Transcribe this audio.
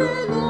the Lord.